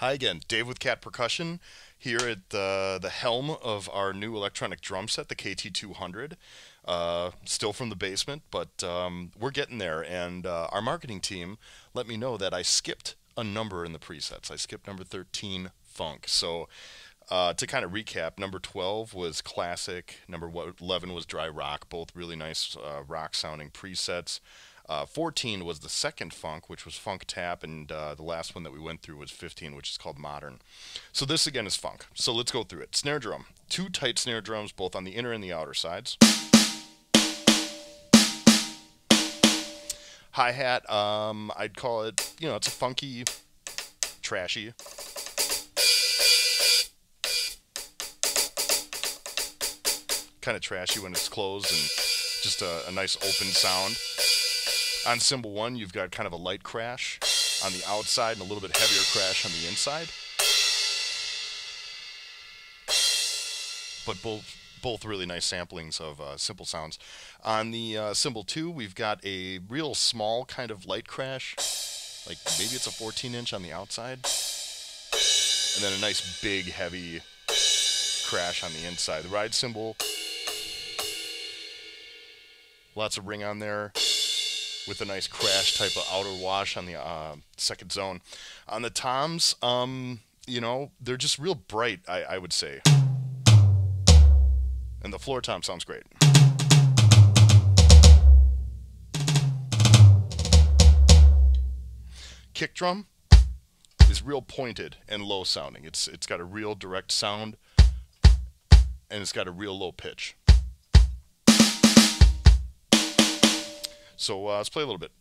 Hi again, Dave with KAT Percussion here at the, the helm of our new electronic drum set, the KT200. Uh, still from the basement, but um, we're getting there. And uh, our marketing team let me know that I skipped a number in the presets. I skipped number 13, funk. So uh, to kind of recap, number 12 was classic, number 11 was dry rock, both really nice uh, rock sounding presets. Uh, 14 was the second funk, which was funk tap, and uh, the last one that we went through was 15, which is called modern. So this again is funk. So let's go through it. Snare drum, two tight snare drums, both on the inner and the outer sides. Hi hat, um, I'd call it, you know, it's a funky, trashy. Kind of trashy when it's closed and just a, a nice open sound. On cymbal one, you've got kind of a light crash on the outside and a little bit heavier crash on the inside. But both both really nice samplings of uh, cymbal sounds. On the uh, cymbal two, we've got a real small kind of light crash, like maybe it's a 14 inch on the outside, and then a nice big heavy crash on the inside. The ride cymbal, lots of ring on there with a nice crash type of outer wash on the uh, second zone. On the toms, um, you know, they're just real bright, I, I would say. And the floor tom sounds great. Kick drum is real pointed and low sounding. It's it's got a real direct sound and it's got a real low pitch. So uh, let's play a little bit.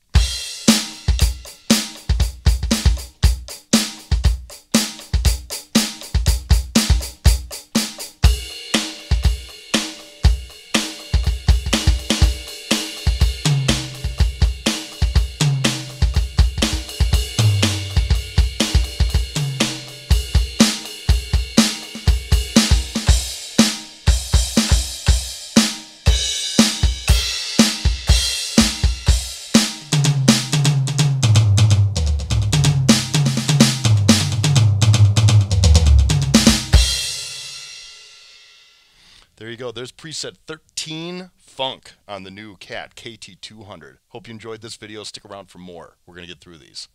There you go. There's preset 13 funk on the new KAT KT200. Hope you enjoyed this video. Stick around for more. We're going to get through these.